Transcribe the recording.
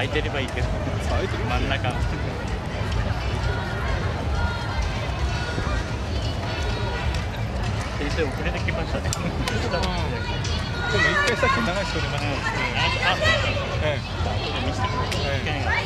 空いてればいいけど空いてる真ん中。先生遅れてきましたね。でも一回さっき流しておりました、ああで見せてくいれうい